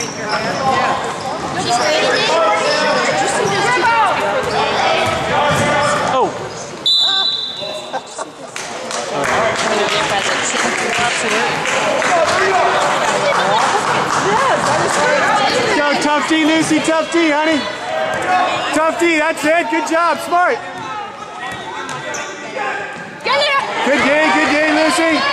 straighten her hair. Yeah. She straightened it. Did you see those two girls before the game? Oh, go tough D, Lucy, tough D, honey. Tough D, that's it. Good job, smart. Good game, good game, Lucy.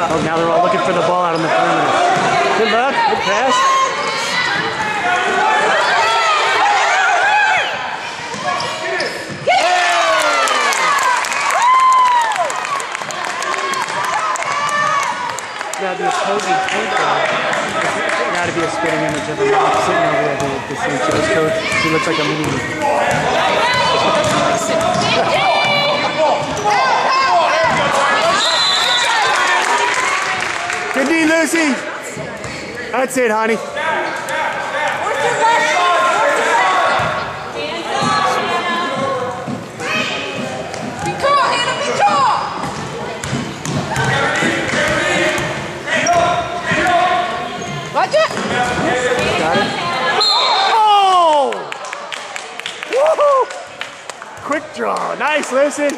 Oh, now they're all looking for the ball out on the perimeter. Good luck, good pass. Now the opposing point guard, got to be a spitting image of him sitting over there, the, the. Joe's coach. He looks like a mini. Good D, Lucy. That's it, honey. Oh! Woohoo! Quick draw. Nice, Lucy.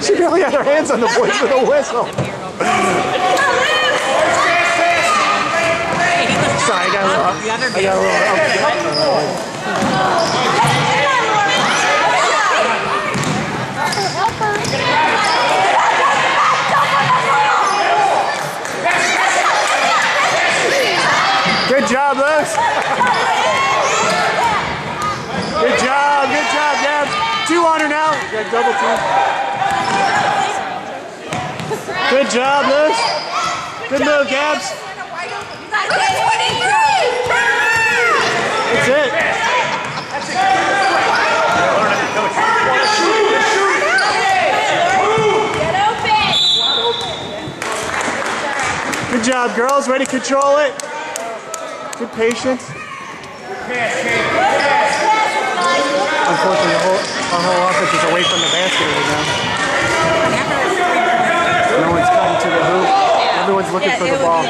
she barely had her hands on the boys for the whistle. Sorry, I got a little. I got a little. Good job, Luce. Good job, good job, on her now. Got double team. Good job, Luce. Good move, Gabs. That's it. Good job, girls. Ready to control it. Good patience. Unfortunately, the whole, our whole offense is away from the basket right now. No one's cutting to the hoop. Looking for the ball.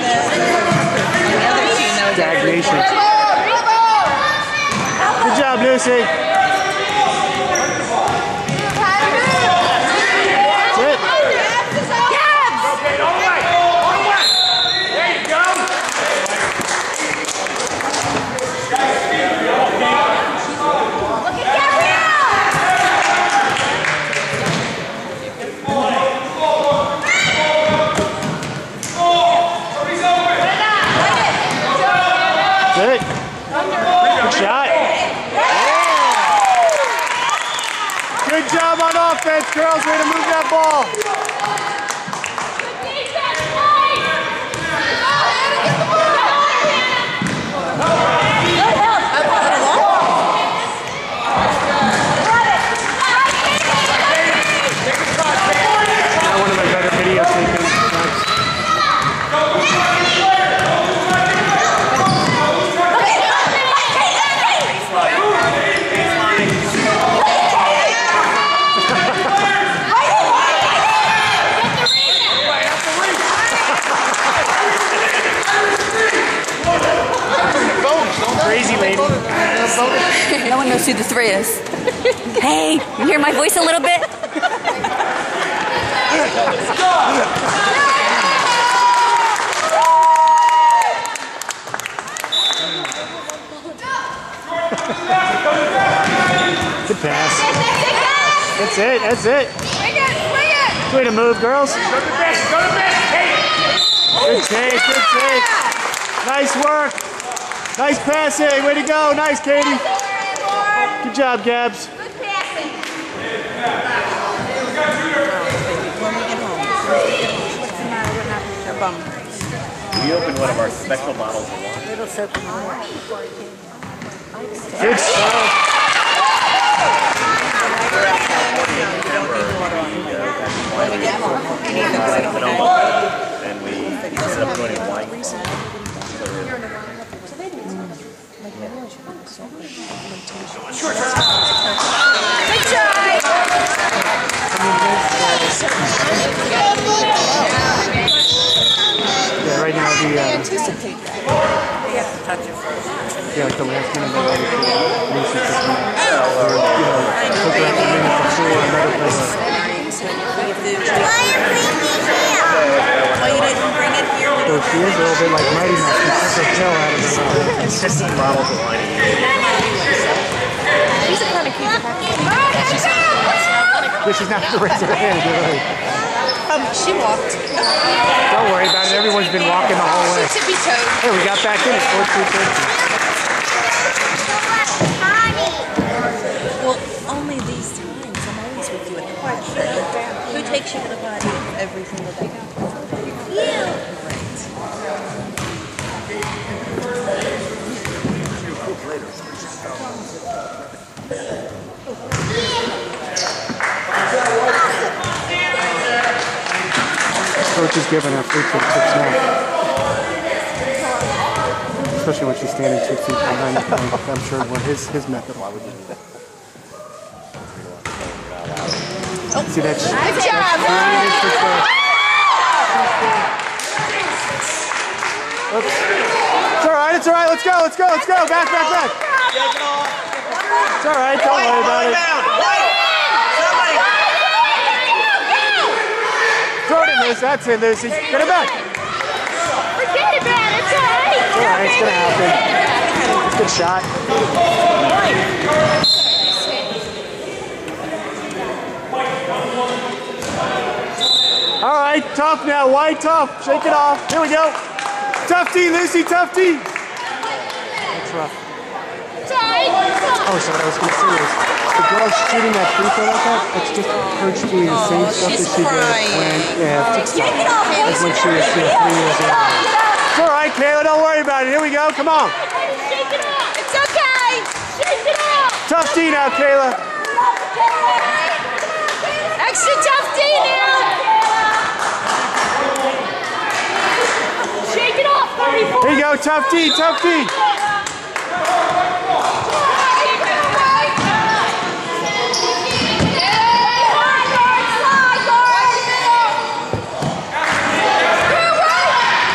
Stagnation. Good job, Lucy. That's it. That's it. Good shot. Good job on offense, girls. Way to move that ball. Crazy lady. No one knows who the three is. hey, you hear my voice a little bit? Good pass. That's it. That's it. Swing it, swing it! Way to move, girls. Good take. Good take. Nice work. Nice passing. Way to go. Nice, Katie. Good job, Gabs. Good passing. We get home, what's the matter? What happened with her bum? We opened one of our special bottles of wine. Little soap in the morning. Good stuff. When we get home, we need to go to Sonoma, and we set up going in wine. So, sure, sure. Good try. Yeah, right now the. Uh, anticipate that. We have to touch it first. Yeah, like the last minute, her mouth. It's 15 bottles of wine. These are kind of cute. Yeah, she's not to raise her hand. You're. Um, she walked. Don't worry about it. Everyone's been walking the whole way. Tippy toe. Hey, we got back in at 14 Well, only these times. I'm always with you at the party. Who takes you to the party every single day? Coach is giving her free kick tips now. Especially when she's standing two feet behind the. I'm sure what his his method. Why would you do that? See that? Good job. Oops. It's all right. It's all right. Let's go. Let's go. Let's go. Back, back, back. It's all right. Don't worry about it. Throw in, Lucy. That's it, Lucy. Get it back. Forget about it. It's all right. All right. It's gonna happen. Good shot. All right, tough now. White tough. Shake it off. Here we go. Tough D, Lucy. Tough D. That's rough. It's. Oh, Oh, so what I was going to say is, the girl shooting that free throw like that, that's just her doing the oh, same stuff she's that she did crying. when, yeah, it's just like when she was you know, three years old. It's all right, Kayla. Don't worry about it. Here we go. Come on. Shake it off. It's okay. Shake it off. Tough D now, Kayla. Extra tough D now. Shake it off. Here you go. Tough D. Tough D.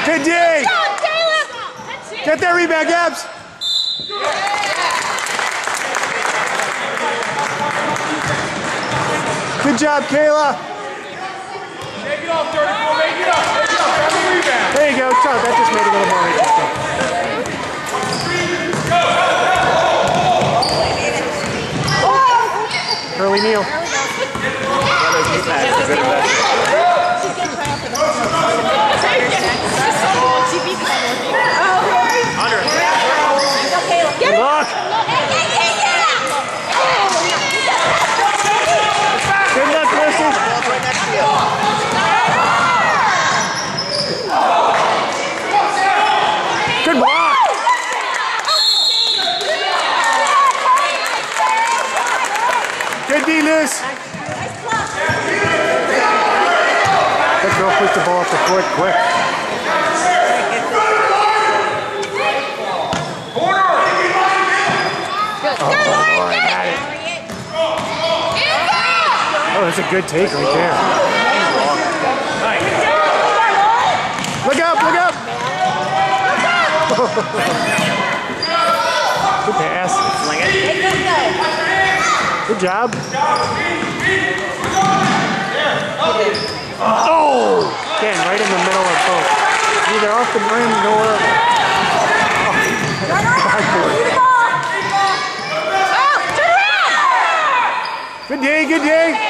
Good D. Get that rebound, Gabs. Good job, Kayla. Make it off, 34. Make it up. Make it up. Rebound. There you go. Tough. That just made it a little more interesting. Curly Neal. Good luck. Good luck, Lucy. Good block. Good D, Luce. That girl pushed the ball off the court quick. Oh, boy, got it. Oh, that's a good take right there. Look up, look up. Good pass. Good job. Oh! Again, right in the middle of both. Neither off the rim nor. Oh, backboard. Good day, good day.